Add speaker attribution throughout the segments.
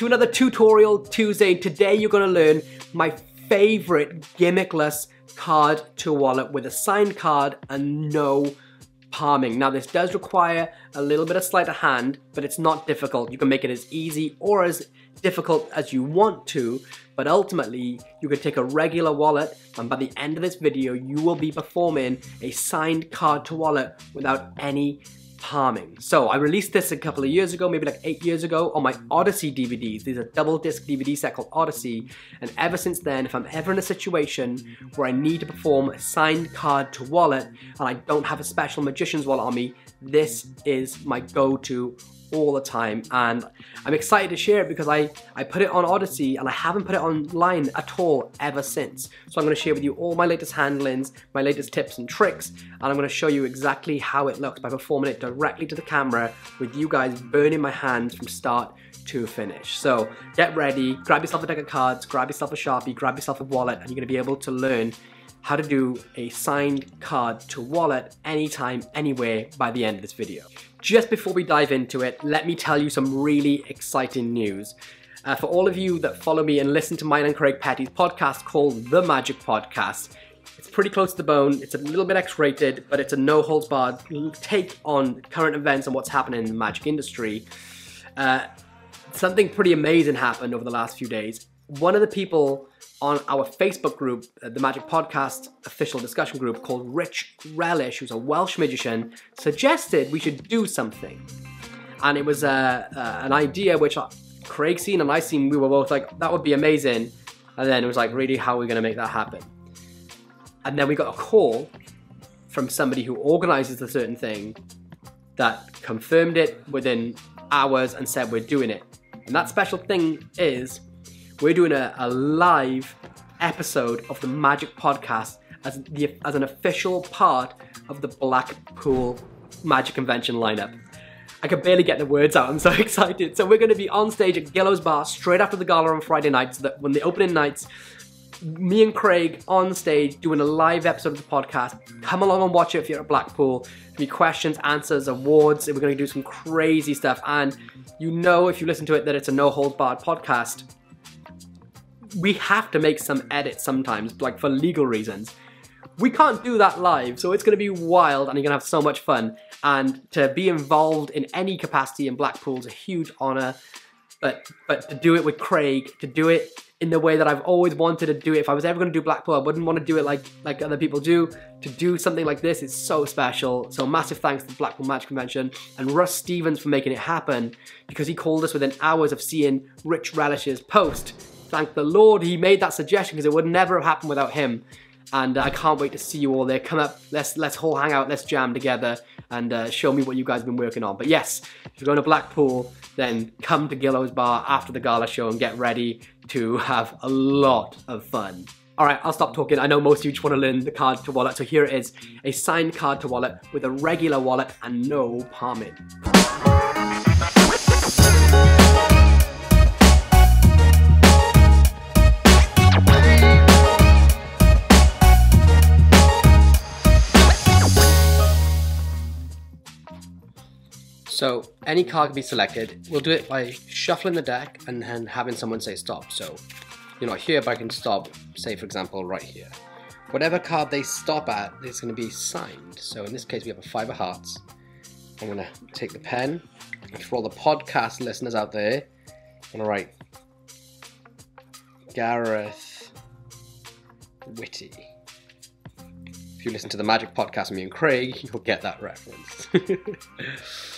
Speaker 1: to another tutorial Tuesday. Today you're going to learn my favorite gimmickless card to wallet with a signed card and no palming. Now this does require a little bit of sleight of hand, but it's not difficult. You can make it as easy or as difficult as you want to, but ultimately you can take a regular wallet and by the end of this video you will be performing a signed card to wallet without any palming. So I released this a couple of years ago, maybe like eight years ago, on my Odyssey DVDs. These are double disc DVD set called Odyssey. And ever since then, if I'm ever in a situation where I need to perform a signed card to wallet and I don't have a special magician's wallet on me, this is my go-to all the time and I'm excited to share it because I, I put it on Odyssey and I haven't put it online at all ever since. So I'm going to share with you all my latest handlings, my latest tips and tricks and I'm going to show you exactly how it looks by performing it directly to the camera with you guys burning my hands from start to finish. So get ready, grab yourself a deck of cards, grab yourself a Sharpie, grab yourself a wallet and you're going to be able to learn how to do a signed card to wallet anytime, anywhere by the end of this video. Just before we dive into it, let me tell you some really exciting news. Uh, for all of you that follow me and listen to mine and Craig Petty's podcast called The Magic Podcast, it's pretty close to the bone. It's a little bit X-rated, but it's a no holds barred take on current events and what's happening in the magic industry. Uh, something pretty amazing happened over the last few days. One of the people on our Facebook group, uh, the Magic Podcast official discussion group called Rich Relish, who's a Welsh magician, suggested we should do something. And it was uh, uh, an idea which Craig seen and I seen, we were both like, that would be amazing. And then it was like, really, how are we going to make that happen? And then we got a call from somebody who organizes a certain thing that confirmed it within hours and said, we're doing it. And that special thing is we're doing a, a live episode of the Magic Podcast as, the, as an official part of the Blackpool Magic Convention lineup. I can barely get the words out, I'm so excited. So we're going to be on stage at Gillows Bar straight after the gala on Friday night, so that when the opening nights, me and Craig on stage doing a live episode of the podcast. Come along and watch it if you're at Blackpool. There'll be questions, answers, awards. We're going to do some crazy stuff. And you know, if you listen to it, that it's a no holds barred podcast we have to make some edits sometimes, like for legal reasons. We can't do that live, so it's going to be wild and you're going to have so much fun. And to be involved in any capacity in Blackpool is a huge honour. But but to do it with Craig, to do it in the way that I've always wanted to do it. If I was ever going to do Blackpool, I wouldn't want to do it like like other people do. To do something like this is so special. So massive thanks to Blackpool Magic Convention and Russ Stevens for making it happen because he called us within hours of seeing Rich Relish's post thank the Lord he made that suggestion because it would never have happened without him. And uh, I can't wait to see you all there. Come up, let's let's all hang out, let's jam together, and uh, show me what you guys have been working on. But yes, if you're going to Blackpool, then come to Gillows Bar after the gala show and get ready to have a lot of fun. All right, I'll stop talking. I know most of you just want to learn the card to wallet, so here it is, a signed card to wallet with a regular wallet and no palming. So any card can be selected. We'll do it by shuffling the deck and then having someone say stop. So you're not here, but I can stop, say for example, right here. Whatever card they stop at is going to be signed. So in this case, we have a five of hearts. I'm going to take the pen for all the podcast listeners out there, I'm to write Gareth Witty. If you listen to the Magic Podcast with me and Craig, you'll get that reference.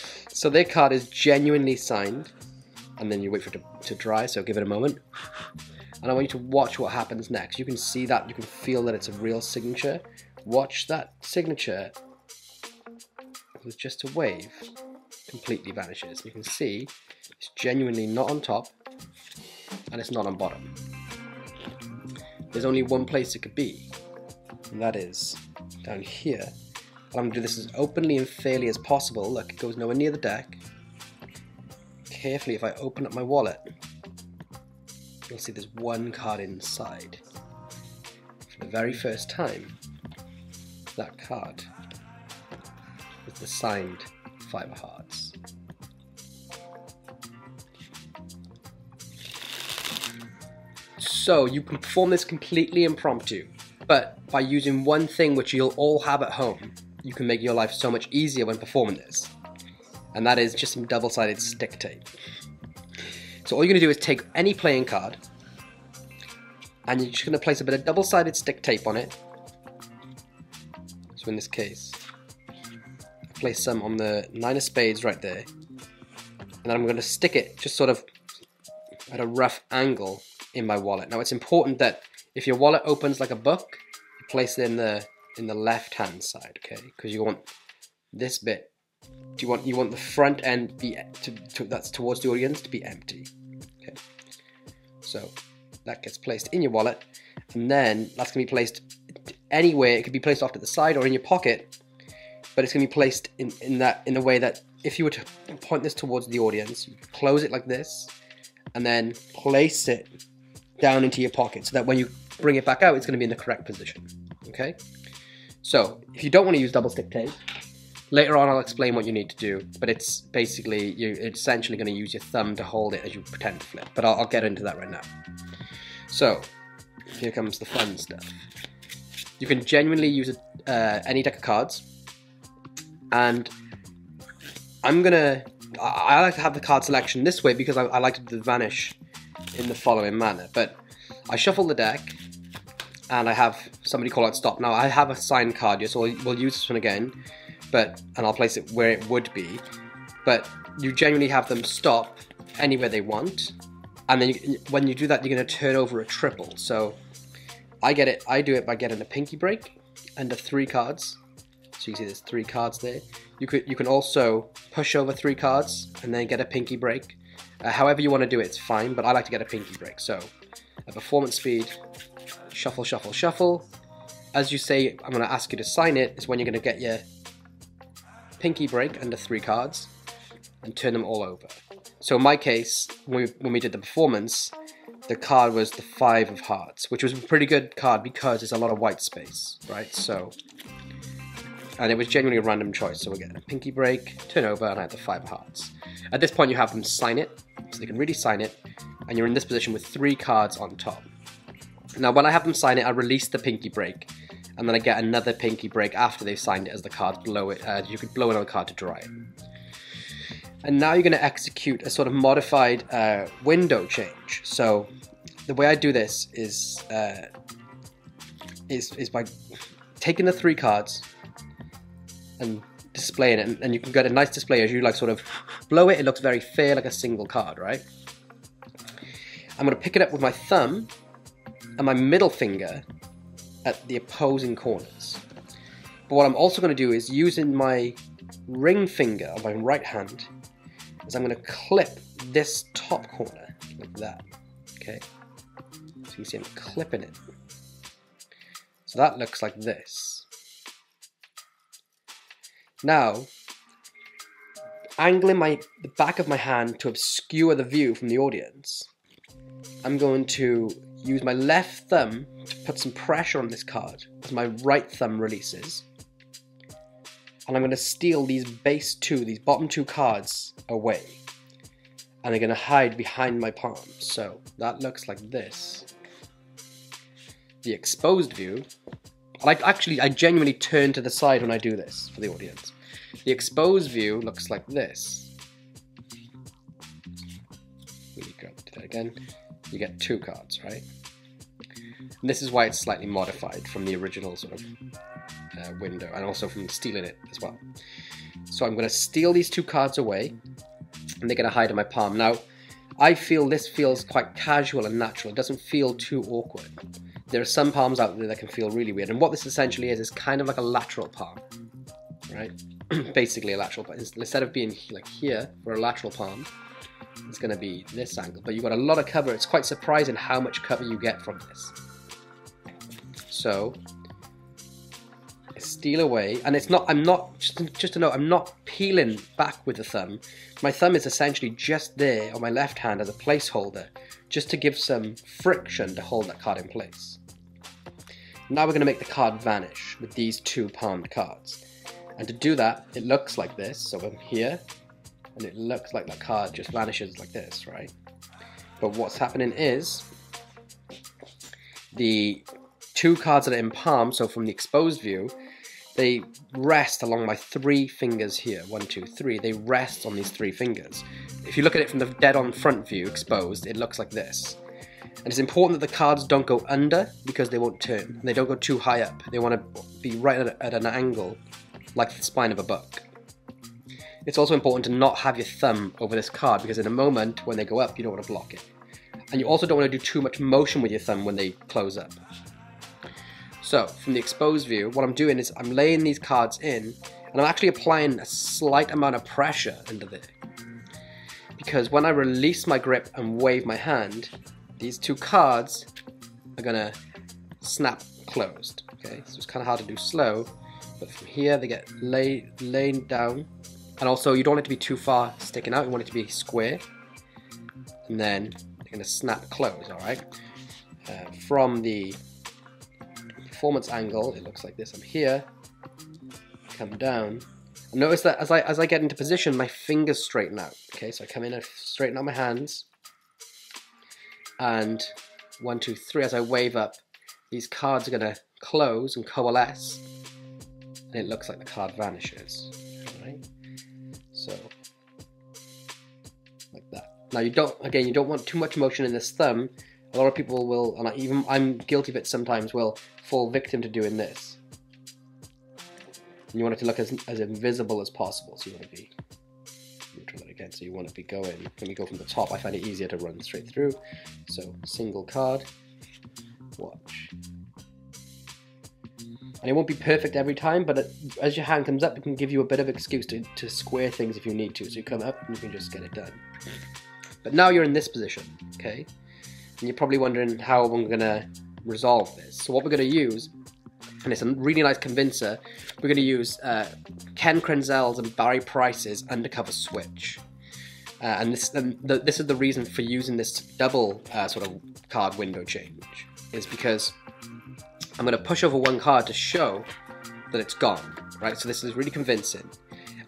Speaker 1: So their card is genuinely signed, and then you wait for it to, to dry, so give it a moment. And I want you to watch what happens next. You can see that, you can feel that it's a real signature. Watch that signature with just a wave completely vanishes. You can see it's genuinely not on top and it's not on bottom. There's only one place it could be, and that is down here I'm going to do this as openly and fairly as possible. Look, it goes nowhere near the deck. Carefully, if I open up my wallet, you'll see there's one card inside. For the very first time, that card is the signed Five of Hearts. So you can perform this completely impromptu, but by using one thing which you'll all have at home, you can make your life so much easier when performing this. And that is just some double-sided stick tape. So all you're going to do is take any playing card, and you're just going to place a bit of double-sided stick tape on it. So in this case, I place some on the nine of spades right there, and then I'm going to stick it just sort of at a rough angle in my wallet. Now it's important that if your wallet opens like a book, you place it in the in the left hand side, okay? Because you want this bit. Do you want you want the front end be to, to, that's towards the audience to be empty, okay? So that gets placed in your wallet, and then that's gonna be placed anywhere. It could be placed off to the side or in your pocket, but it's gonna be placed in in that in a way that if you were to point this towards the audience, you close it like this, and then place it down into your pocket so that when you bring it back out, it's going to be in the correct position. Okay? So, if you don't want to use double stick tape, later on I'll explain what you need to do, but it's basically, you're essentially going to use your thumb to hold it as you pretend to flip, but I'll, I'll get into that right now. So, here comes the fun stuff. You can genuinely use a, uh, any deck of cards, and I'm gonna. I, I, like to have the card selection this way because I, I like to vanish in the following manner. But I shuffle the deck, and I have somebody call out stop. Now I have a signed card here, so we'll, use this one again, but and I'll place it where it would be. But you genuinely have them stop anywhere they want, and then you, when you do that, you're going to turn over a triple. So I get it. I do it by getting a pinky break and the three cards. So you see there's three cards there. You could you can also push over three cards and then get a pinky break. Uh, however you want to do it, it's fine, but I like to get a pinky break. So, a performance speed, shuffle, shuffle, shuffle. As you say, I'm going to ask you to sign it, is when you're going to get your pinky break under three cards and turn them all over. So in my case, when we, when we did the performance, the card was the five of hearts, which was a pretty good card because there's a lot of white space, right? So, and it was genuinely a random choice. So we're getting a pinky break, turn over, and I had the five of hearts. At this point, you have them sign it, so they can really sign it, and you're in this position with three cards on top. Now, when I have them sign it, I release the pinky break, and then I get another pinky break after they've signed it as the card blow it. Uh, you could blow another card to dry it. And now you're going to execute a sort of modified uh, window change. So the way I do this is, uh, is, is by taking the three cards and displaying it, and, and you can get a nice display as you like sort of blow it. It looks very fair, like a single card, right? I'm going to pick it up with my thumb and my middle finger at the opposing corners. But what I'm also going to do is using my ring finger of my right hand is I'm going to clip this top corner like that. Okay, so you can see I'm clipping it. So that looks like this. Now, angling my the back of my hand to obscure the view from the audience, I'm going to use my left thumb to put some pressure on this card as my right thumb releases. And I'm going to steal these base two, these bottom two cards away. And I'm going to hide behind my palm. So that looks like this. The exposed view, like actually I genuinely turn to the side when I do this for the audience. The exposed view looks like this. Really go, do that again. You get two cards, right? And this is why it's slightly modified from the original sort of uh, window and also from stealing it as well. So I'm going to steal these two cards away and they're going to hide in my palm. Now, I feel this feels quite casual and natural. It doesn't feel too awkward. There are some palms out there that can feel really weird. And what this essentially is, is kind of like a lateral palm, right? Basically a lateral palm. Instead of being like here for a lateral palm, it's going to be this angle. But you've got a lot of cover. It's quite surprising how much cover you get from this. So steal away, and it's not. I'm not just, just to know. I'm not peeling back with the thumb. My thumb is essentially just there on my left hand as a placeholder, just to give some friction to hold that card in place. Now we're going to make the card vanish with these two palmed cards. And to do that, it looks like this. So I'm here, and it looks like that card just vanishes like this, right? But what's happening is the two cards that are in palm, so from the exposed view, they rest along my three fingers here. One, two, three. They rest on these three fingers. If you look at it from the dead on front view, exposed, it looks like this. And it's important that the cards don't go under because they won't turn. They don't go too high up. They want to be right at, at an angle, like the spine of a book. It's also important to not have your thumb over this card because in a moment when they go up, you don't want to block it. And you also don't want to do too much motion with your thumb when they close up. So, from the exposed view, what I'm doing is I'm laying these cards in, and I'm actually applying a slight amount of pressure into there. Because when I release my grip and wave my hand, these two cards are gonna snap closed. Okay, so it's kind of hard to do slow, but from here they get lay, laid down, and also you don't want it to be too far sticking out. You want it to be square, and then they're gonna snap close. All right, uh, from the performance angle, it looks like this. I'm here, come down. Notice that as I as I get into position, my fingers straighten out. Okay, so I come in and straighten out my hands. And one, two, three, as I wave up, these cards are gonna close and coalesce. And it looks like the card vanishes. Now you don't again you don't want too much motion in this thumb a lot of people will, and I, even I'm guilty of it sometimes, will fall victim to doing this. And you want it to look as, as invisible as possible, so you want to be, try that again, so you want to be going, let me go from the top, I find it easier to run straight through. So, single card, watch. And it won't be perfect every time, but as your hand comes up, it can give you a bit of excuse to, to square things if you need to. So you come up and you can just get it done. But now you're in this position, okay? And you're probably wondering how I'm to resolve this. So what we're to use, and it's a really nice convincer, we're to use uh, Ken Krenzel's and Barry Price's Undercover Switch. Uh, and this the, this is the reason for using this double uh, sort of card window change, is because I'm to push over one card to show that it's gone, right? So this is really convincing.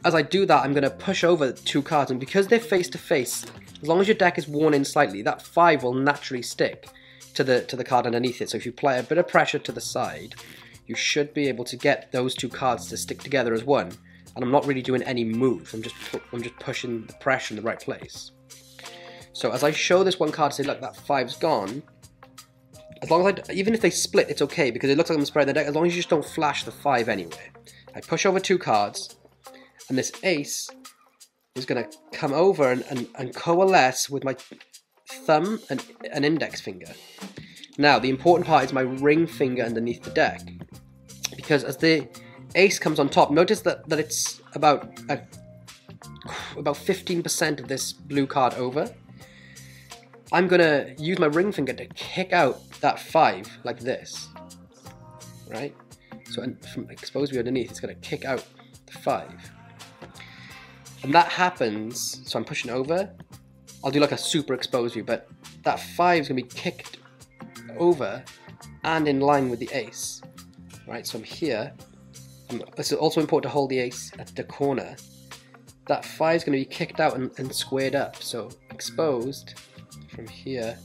Speaker 1: As I do that, I'm going to push over two cards, and because they're face to face, as long as your deck is worn in slightly, that 5 will naturally stick to the, to the card underneath it. So if you apply a bit of pressure to the side, you should be able to get those two cards to stick together as one. And I'm not really doing any move, I'm just, I'm just pushing the pressure in the right place. So as I show this one card, say, look, that 5's gone, as long as I, even if they split, it's okay, because it looks like I'm spreading the deck, as long as you just don't flash the 5 anyway. I push over two cards, and this ace is going to come over and, and, and coalesce with my thumb and an index finger. Now, the important part is my ring finger underneath the deck. Because as the ace comes on top, notice that, that it's about a, about 15% of this blue card over. I'm going to use my ring finger to kick out that 5 like this. Right? So and from exposed view underneath, it's going to kick out the 5. And that happens, so I'm pushing over. I'll do like a super exposed view, but that 5 is to be kicked over and in line with the ace. Right, so I'm here. Um, I'm, it's also important to hold the ace at the corner. That 5 is going to be kicked out and, and squared up. So exposed from here.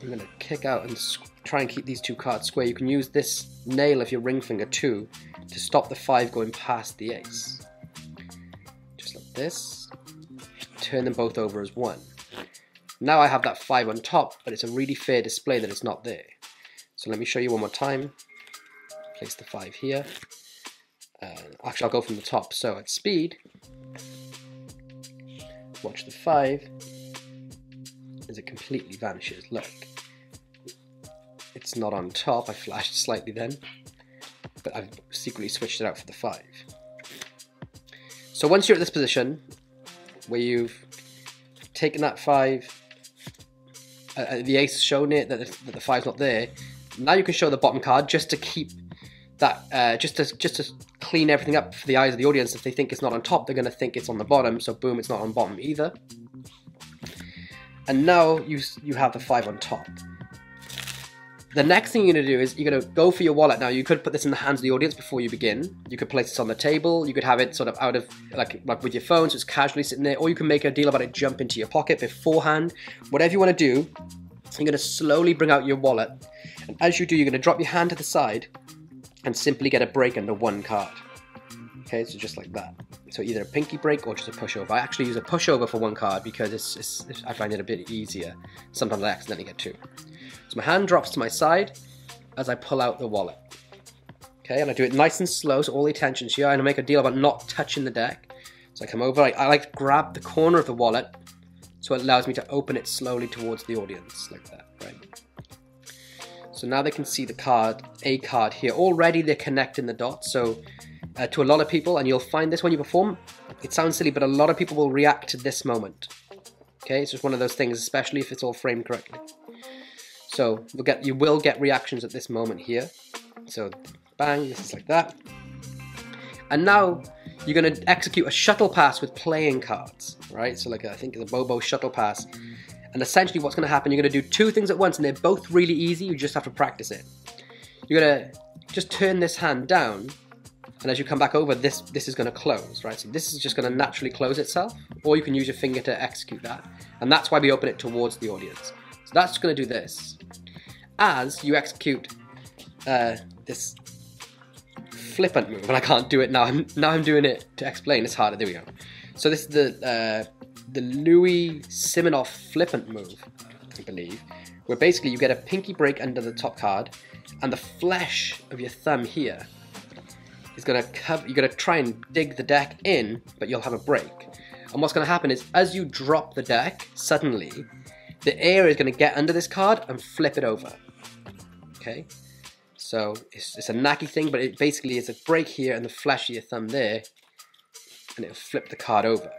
Speaker 1: I'm going to kick out and try and keep these two cards square. You can use this nail of your ring finger too to stop the 5 going past the ace this, turn them both over as one. Now I have that 5 on top, but it's a really fair display that it's not there. So let me show you one more time. Place the 5 here. Uh, actually, I'll go from the top. So at speed, watch the 5 as it completely vanishes. Look, it's not on top. I flashed slightly then, but I've secretly switched it out for the 5. So once you're at this position, where you've taken that five, uh, uh the ace has shown it that the, that the five's not there. Now you can show the bottom card just to keep that, uh, just to just to clean everything up for the eyes of the audience. If they think it's not on top, they're going to think it's on the bottom. So boom, it's not on bottom either. And now you you have the five on top. The next thing you're to do is you're to go for your wallet. Now, you could put this in the hands of the audience before you begin. You could place this on the table. You could have it sort of out of, like, like with your phone, so it's casually sitting there. Or you can make a deal about it jump into your pocket beforehand. Whatever you want to do. You're to slowly bring out your wallet, and as you do, you're to drop your hand to the side and simply get a break under one card. Okay, so just like that. So either a pinky break or just a pushover. I actually use a pushover for one card because it's, it's, it's, I find it a bit easier. Sometimes I accidentally get two. So my hand drops to my side as I pull out the wallet. Okay, and I do it nice and slow, so all the attention's here, and I make a deal about not touching the deck. So I come over, I, I like to grab the corner of the wallet, so it allows me to open it slowly towards the audience, like that, right? So now they can see the card, a card here. Already they're connecting the dots, so uh, to a lot of people, and you'll find this when you perform, it sounds silly, but a lot of people will react to this moment. Okay, it's just one of those things, especially if it's all framed correctly. So you'll get, you will get reactions at this moment here. So bang, this is like that. And now you're going to execute a shuttle pass with playing cards, right? So like I think a Bobo shuttle pass. And essentially what's going to happen, you're going to do two things at once and they're both really easy, you just have to practice it. You're going to just turn this hand down and as you come back over, this, this is going to close, right? So this is just going to naturally close itself, or you can use your finger to execute that. And that's why we open it towards the audience. That's going to do this. As you execute uh, this flippant move, and I can't do it now. I'm, now I'm doing it to explain. It's harder. There we go. So this is the uh, the Louis Simonov flippant move, I believe, where basically you get a pinky break under the top card, and the flesh of your thumb here is going to cover. You're going to try and dig the deck in, but you'll have a break. And what's going to happen is, as you drop the deck, suddenly the air is going to get under this card and flip it over. Okay, so it's, it's a knacky thing, but it basically is a break here and the flash of your thumb there, and it'll flip the card over.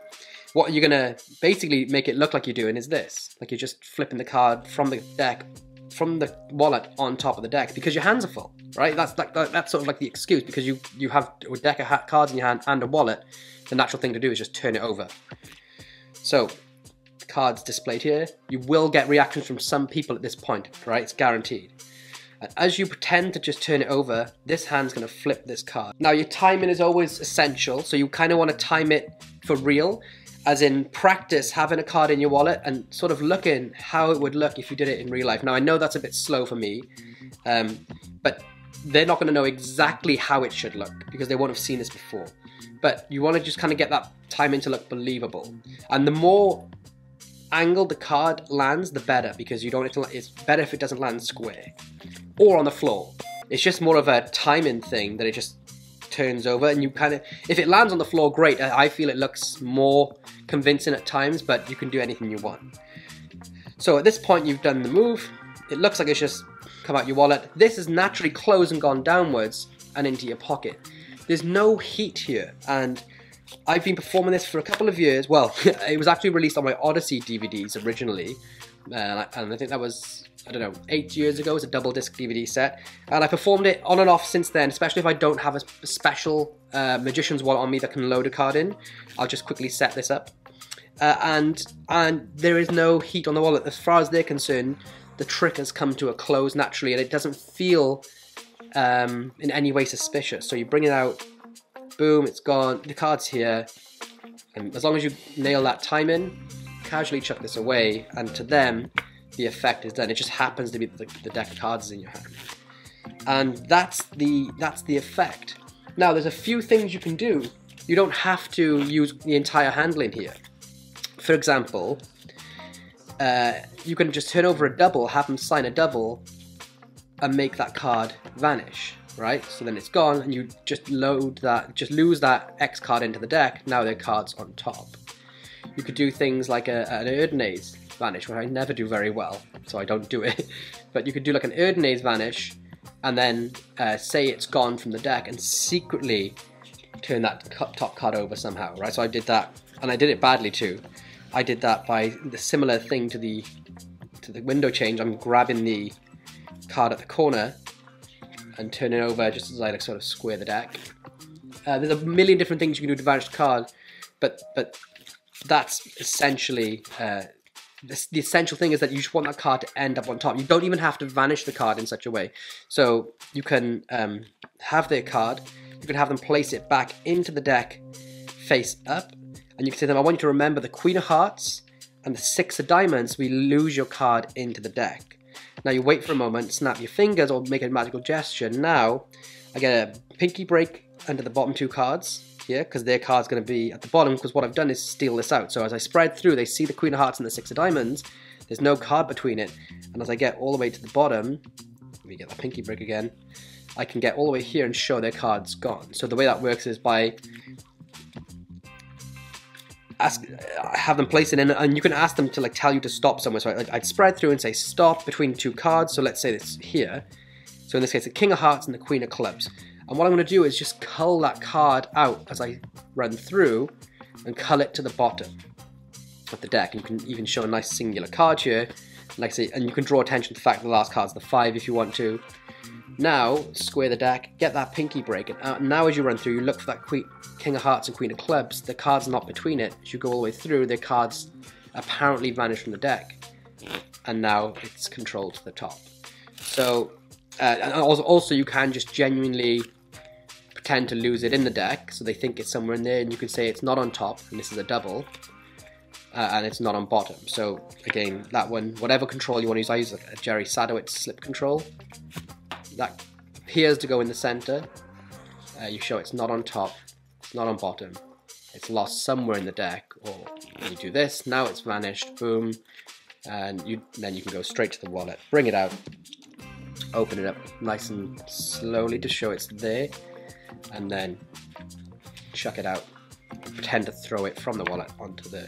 Speaker 1: What you're gonna basically make it look like you're doing is this, like you're just flipping the card from the deck, from the wallet on top of the deck because your hands are full, right? That's like that, that's sort of like the excuse because you you have a deck of cards in your hand and a wallet. The natural thing to do is just turn it over. So cards displayed here. You will get reactions from some people at this point, right? It's guaranteed. And as you pretend to just turn it over, this hand's to flip this card. Now your timing is always essential, so you kind of want to time it for real, as in practice having a card in your wallet and sort of looking how it would look if you did it in real life. Now I know that's a bit slow for me, um, but they're not to know exactly how it should look because they won't have seen this before. But you want to just kind of get that timing to look believable. And the more angle the card lands, the better because you don't. It's better if it doesn't land square or on the floor. It's just more of a timing thing that it just turns over and you kind of if it lands on the floor great I feel it looks more convincing at times but you can do anything you want so at this point you've done the move it looks like it's just come out your wallet this is naturally closed and gone downwards and into your pocket there's no heat here and I've been performing this for a couple of years well it was actually released on my Odyssey DVDs originally uh, and I think that was I don't know, eight years ago. It's a double disc DVD set. And I performed it on and off since then, especially if I don't have a special uh, Magician's wallet on me that can load a card in. I'll just quickly set this up. Uh, and and there is no heat on the wallet. As far as they're concerned, the trick has come to a close naturally and it doesn't feel um, in any way suspicious. So you bring it out, boom, it's gone, the card's here. And as long as you nail that timing, casually chuck this away, and to them, the effect is done. It just happens to be the, the deck of cards is in your hand, and that's the that's the effect. Now, there's a few things you can do. You don't have to use the entire handling here. For example, uh, you can just turn over a double, have them sign a double, and make that card vanish, right? So then it's gone, and you just load that, just lose that X card into the deck. Now their card's on top. You could do things like a, an Erdnase vanish, which I never do very well, so I don't do it. but you could do like an Erdnase vanish, and then uh, say it's gone from the deck, and secretly turn that top card over somehow, right? So I did that, and I did it badly too. I did that by the similar thing to the to the window change. I'm grabbing the card at the corner and turn it over just as I like sort of square the deck. Uh, there's a million different things you can do to vanish the card, but but that's essentially uh, the, the, essential thing is that you just want that card to end up on top. You don't even have to vanish the card in such a way. So you can um, have their card, you can have them place it back into the deck face up, and you can say to them, I want you to remember the Queen of Hearts and the six of diamonds, we lose your card into the deck. Now you wait for a moment, snap your fingers, or make a magical gesture. Now I get a pinky break under the bottom two cards here because their card's going to be at the bottom because what I've done is steal this out. So as I spread through, they see the Queen of Hearts and the Six of Diamonds. There's no card between it. And as I get all the way to the bottom, let me get the pinky break again, I can get all the way here and show their cards gone. So the way that works is by ask uh, have them place it in and you can ask them to like tell you to stop somewhere so I, would spread through and say stop between two cards so let's say it's here so in this case the king of hearts and the queen of clubs and what I'm going to do is just cull that card out as I run through and cull it to the bottom of the deck. And you can even show a nice singular card here. Like I say, and you can draw attention to the fact that the last card's the 5 if you want to. Now, square the deck, get that pinky break, and uh, now as you run through, you look for that queen, King of Hearts and Queen of Clubs. The card's not between it. As you go all the way through, the cards apparently vanish from the deck. And now it's controlled to the top. So, uh, and also, also you can just genuinely pretend to lose it in the deck, so they think it's somewhere in there, and you can say it's not on top, and this is a double, uh, and it's not on bottom. So again, that one, whatever control you want to use, I use a Jerry Sadowitz slip control. That appears to go in the center. Uh, you show it's not on top, it's not on bottom, it's lost somewhere in the deck, or you do this, now it's vanished, boom, and you then you can go straight to the wallet, bring it out, open it up nice and slowly to show it's there. And then chuck it out, pretend to throw it from the wallet onto the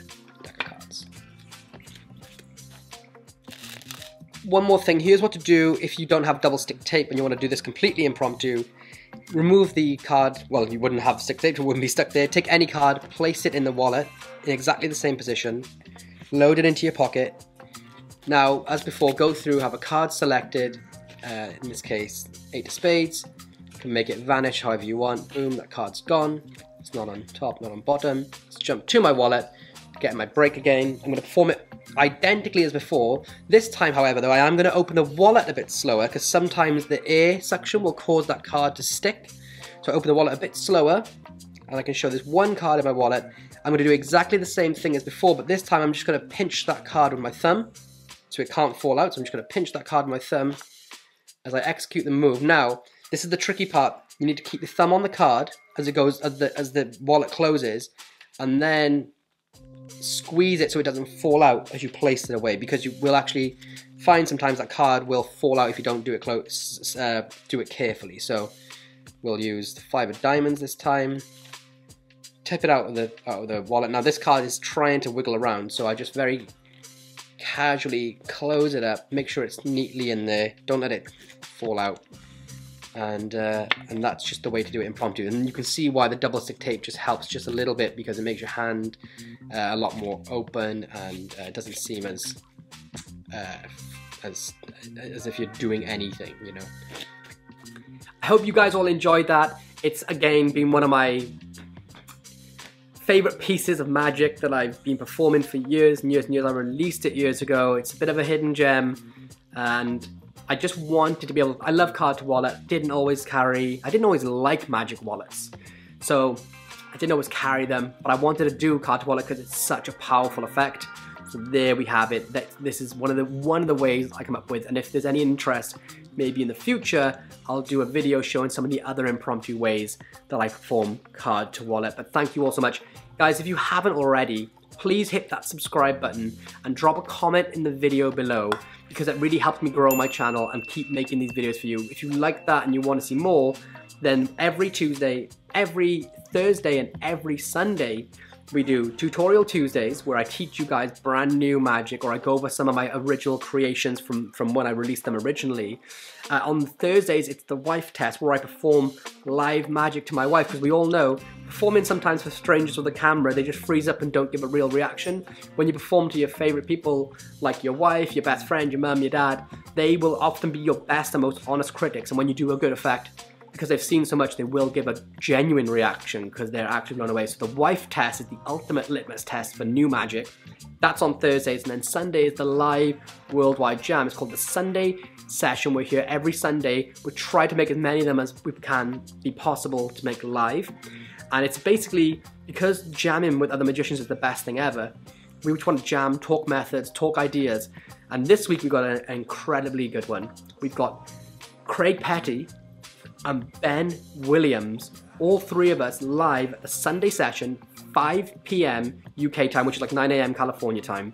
Speaker 1: One more thing, here's what to do if you don't have double stick tape and you want to do this completely impromptu. Remove the card, well you wouldn't have stick tape, it wouldn't be stuck there. Take any card, place it in the wallet in exactly the same position, load it into your pocket. Now, as before, go through, have a card selected, uh, in this case, eight of spades, can make it vanish however you want. Boom, that card's gone. It's not on top, not on bottom. Let's jump to my wallet, get my break again. I'm going to perform it identically as before. This time, however, though, I am going to open the wallet a bit slower because sometimes the air suction will cause that card to stick. So I open the wallet a bit slower and I can show this one card in my wallet. I'm going to do exactly the same thing as before, but this time I'm just going to pinch that card with my thumb so it can't fall out. So I'm just going to pinch that card with my thumb as I execute the move. Now, this is the tricky part. You need to keep the thumb on the card as it goes as the as the wallet closes, and then squeeze it so it doesn't fall out as you place it away because you will actually find sometimes that card will fall out if you don't do it close uh, do it carefully. So we'll use the five of diamonds this time. Tip it out of the out of the wallet. Now this card is trying to wiggle around so I just very casually close it up make sure it's neatly in there don't let it fall out and uh, and that's just the way to do it impromptu. And you can see why the double stick tape just helps just a little bit because it makes your hand uh, a lot more open and uh, doesn't seem as uh, as as if you're doing anything, you know. I hope you guys all enjoyed that. It's again been one of my favorite pieces of magic that I've been performing for years and years and years. I released it years ago. It's a bit of a hidden gem and I just wanted to be able, I love card to wallet, didn't always carry, I didn't always like magic wallets. So I didn't always carry them, but I wanted to do card to wallet because it's such a powerful effect. So there we have it. That this is one of the one of the ways I come up with. And if there's any interest, maybe in the future, I'll do a video showing some of the other impromptu ways that I perform card to wallet. But thank you all so much. Guys, if you haven't already, please hit that subscribe button and drop a comment in the video below because it really helps me grow my channel and keep making these videos for you. If you like that and you want to see more, then every Tuesday, every Thursday, and every Sunday, we do tutorial Tuesdays where I teach you guys brand new magic or I go over some of my original creations from, from when I released them originally. Uh, on Thursdays, it's the wife test where I perform live magic to my wife because we all know performing sometimes for strangers with a camera, they just freeze up and don't give a real reaction. When you perform to your favorite people like your wife, your best friend, your mum, your dad, they will often be your best and most honest critics. And when you do a good effect, because they've seen so much, they will give a genuine reaction because they're actually blown away. So the wife test is the ultimate litmus test for new magic. That's on Thursdays, and then Sunday is the live worldwide jam. It's called the Sunday session. We're here every Sunday. We try to make as many of them as we can be possible to make live. And it's basically because jamming with other magicians is the best thing ever. We just want to jam, talk methods, talk ideas. And this week we've got an incredibly good one. We've got Craig Petty and Ben Williams, all three of us live at the Sunday session, 5 p.m. UK time, which is like 9 a.m. California time.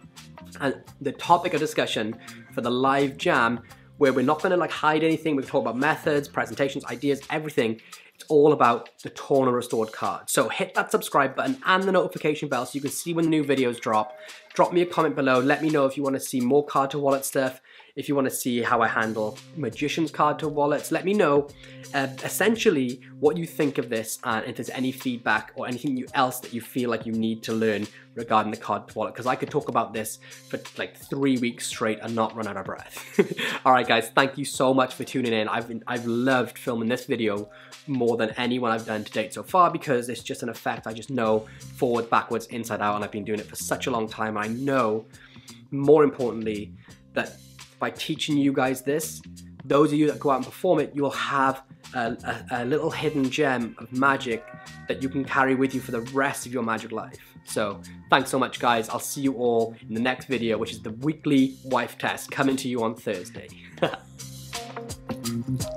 Speaker 1: And the topic of discussion for the live jam, where we're not to like hide anything, we're talk about methods, presentations, ideas, everything. It's all about the torn and restored card. So hit that subscribe button and the notification bell so you can see when the new videos drop. Drop me a comment below. Let me know if you want to see more card to wallet stuff, if you want to see how I handle magician's card to wallets. Let me know uh, essentially what you think of this and if there's any feedback or anything else that you feel like you need to learn regarding the card to wallet because I could talk about this for like three weeks straight and not run out of breath. All right, guys, thank you so much for tuning in. I've been, I've loved filming this video more than anyone I've done to date so far because it's just an effect I just know forward, backwards, inside out, and I've been doing it for such a long time. I know, more importantly, that by teaching you guys this, those of you that go out and perform it, you'll have a, a, a, little hidden gem of magic that you can carry with you for the rest of your magic life. So thanks so much guys. I'll see you all in the next video, which is the weekly wife test coming to you on Thursday.